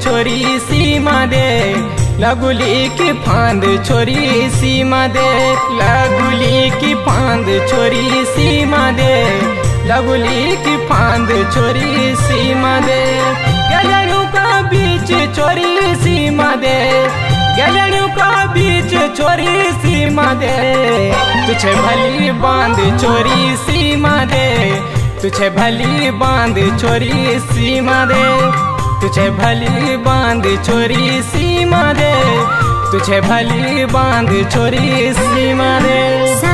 छोरी सीमा दे, लगुली की फांद छोरी सीमा दे, लगुली की फांद छोरी सीमा दे, लगुली की फांद छोरी सीमा दे। गलड़ू का बीच छोरी सीमा दे गलड़ू का बीच छोरी सीमा दे। तुझे भली बाँध छोरी सीमा दे, तुझे भली बाँध छोरी सीमा दे। तुझे भली बाँध छोरी सीमा दे तुझे भली बाँध छोरी सीमा दे।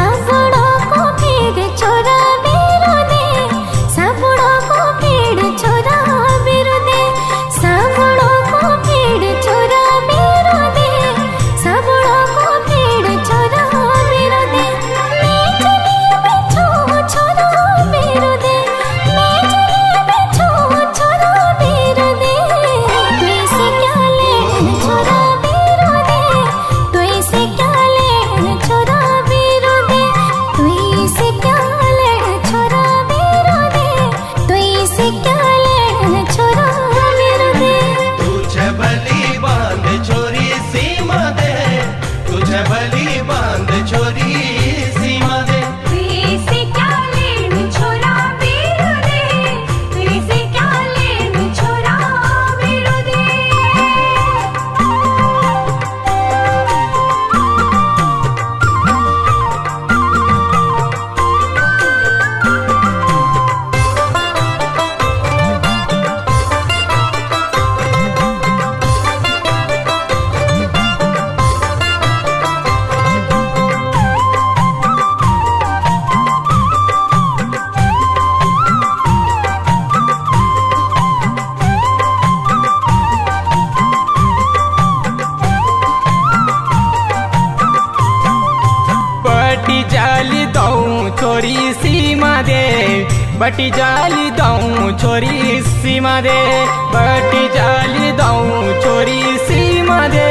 बटी जाली दऊ छोरी सीमा दे, बटी जाली दऊ छोरी सीमा दे,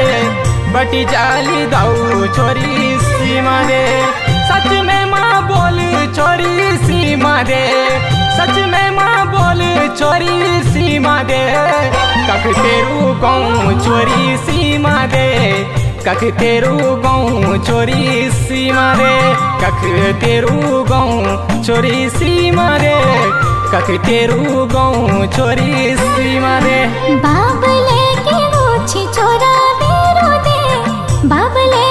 बटी जाली दऊ छोरी सीमा दे। सच में माँ बोल छोरी सीमा दे, सच में माँ बोल छोरी सीमा दे। कख तेरू गाँव छोरी सीमा दे। कख तेरू गाँव छोरी सीमा रे कख तेरू गाँव छोरी सीमा रे कख तेरू गाँव छोरी सीमा रे बाबले के रोछी छोरा बेरो दे, बाबले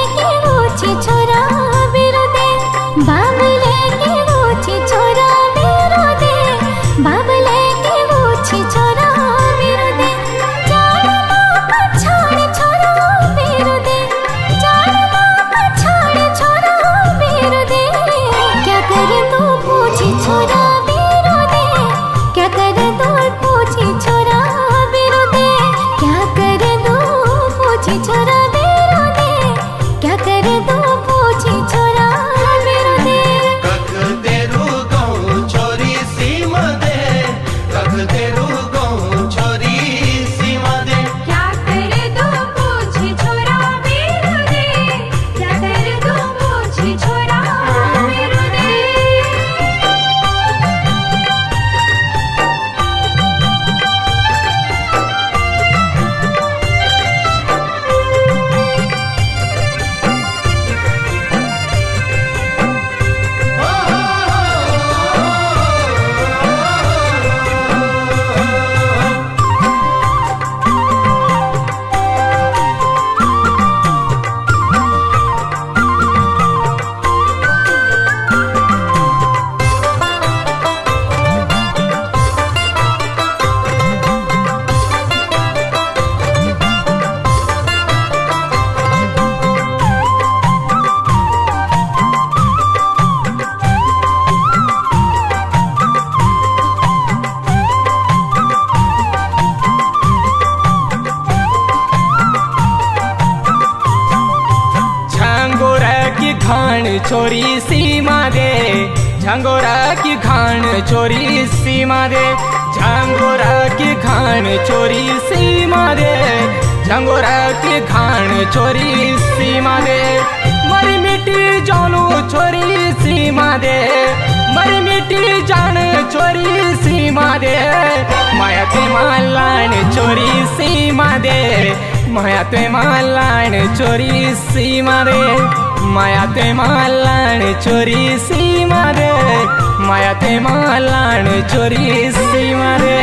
छोरी सीमा दे। झंगोरा की खान छोरी सीमा दे। झंगोरा की खान छोरी सीमा दे। झंगोरा की खान छोरी सीमा दे। मर मिट्टी जानू छोरी सीमा दे। मर मिट्टी जान छोरी सीमा दे। माया के मालान छोरी सीमा दे। माया ते मालाण चोरी सीमा रे माया ते मालाण चोरी सीमा रे माया ते मालाण चोरी सीमा रे।